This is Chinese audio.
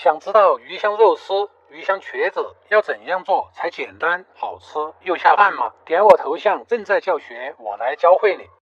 想知道鱼香肉丝鱼香茄子要怎样做才简单好吃又下饭吗？点我头像正在教学我来教会你。